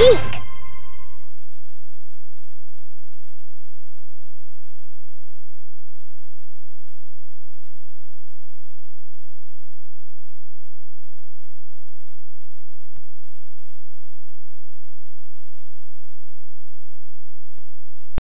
Ih!